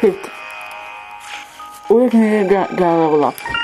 50. We can get, get a level up.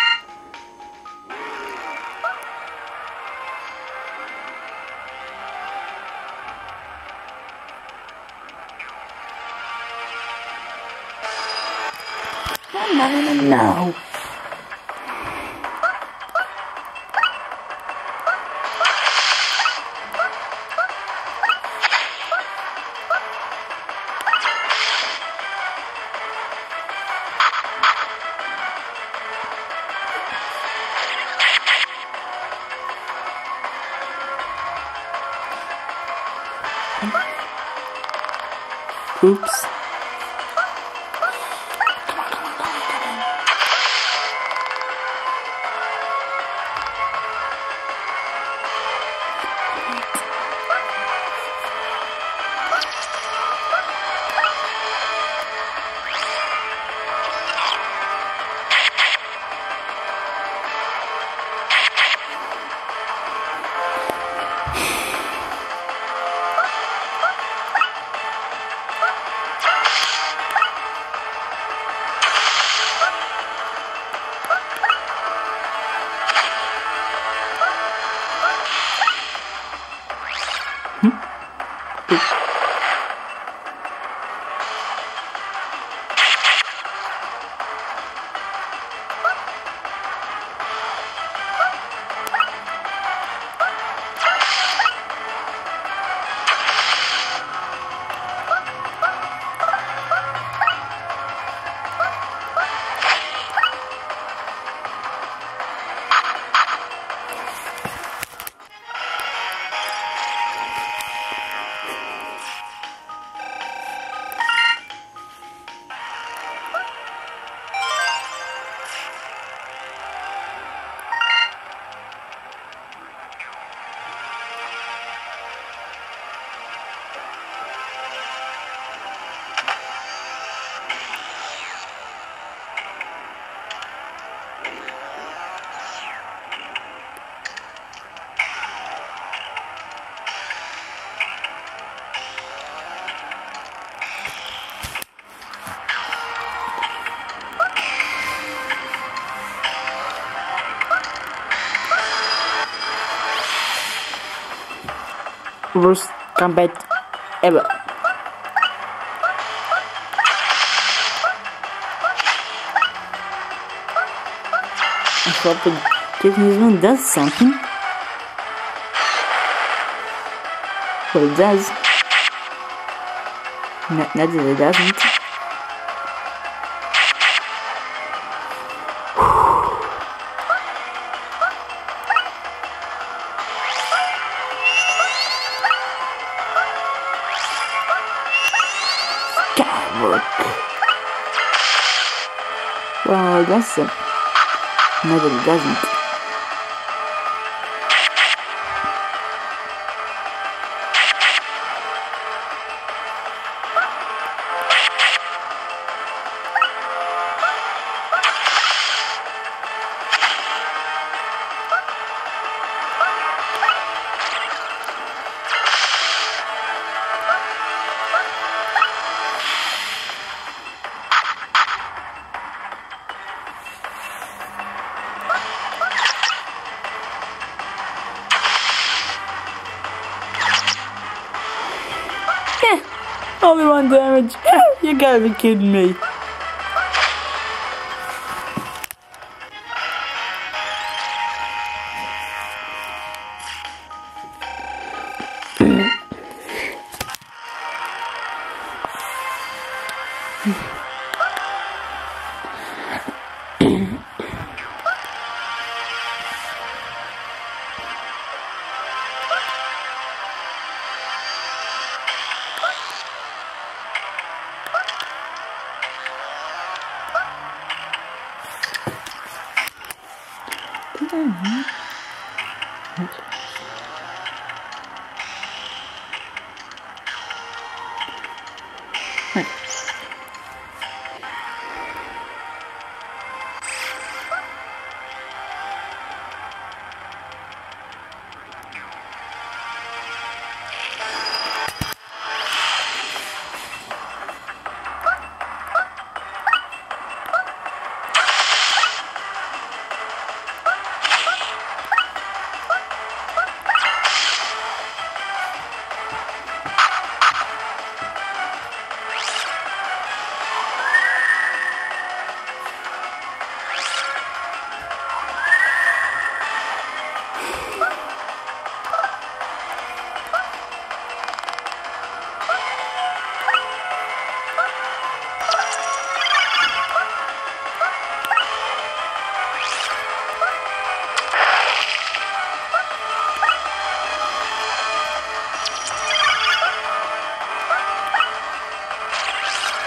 Worst combat ever. I hope that this one does something. Well, it does. Not, not that it doesn't. Work. Well. No, that it doesn't. Damage. You gotta be kidding me. だよね。はい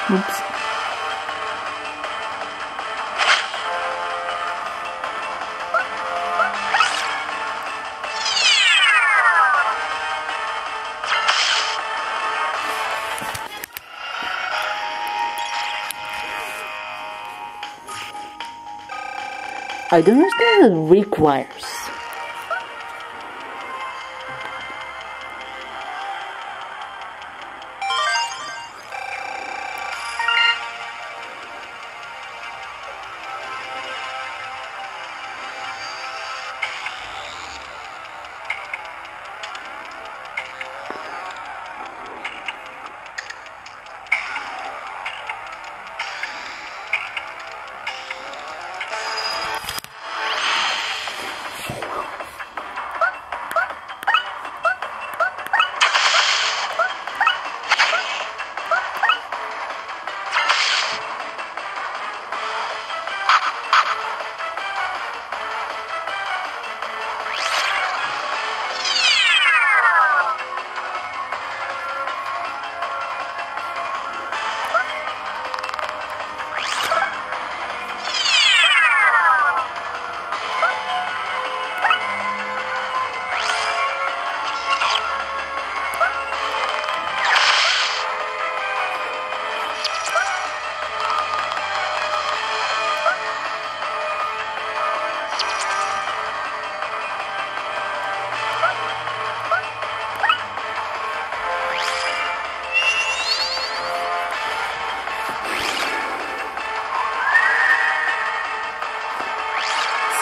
Oops. I don't understand what requires.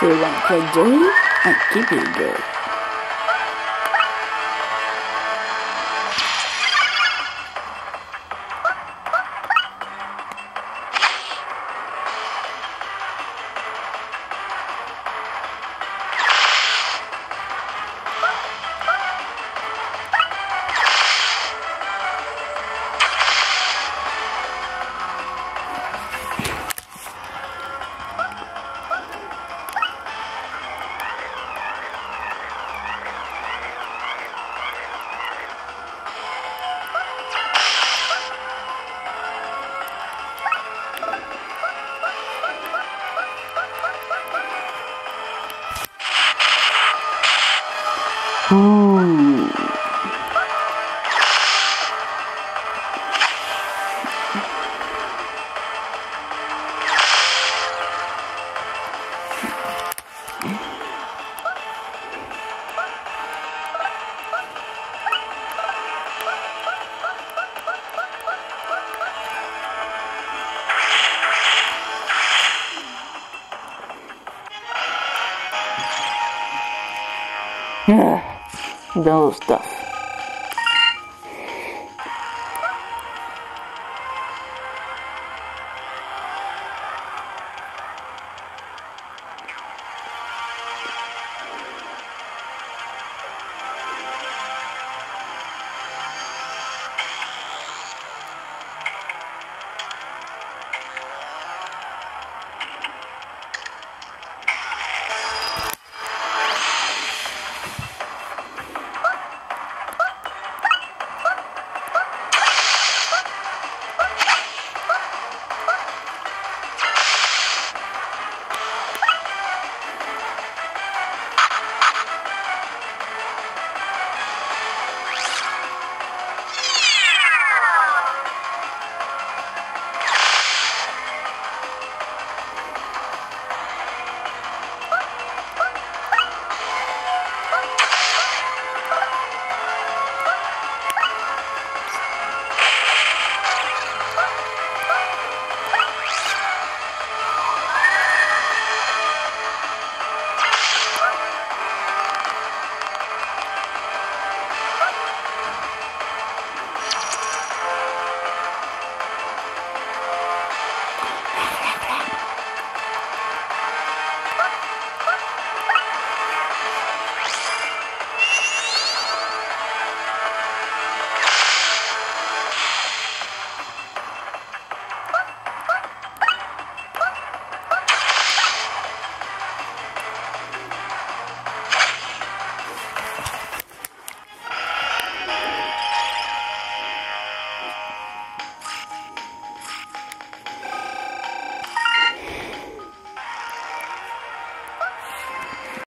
You want to play and keep it dirty. Those stuff.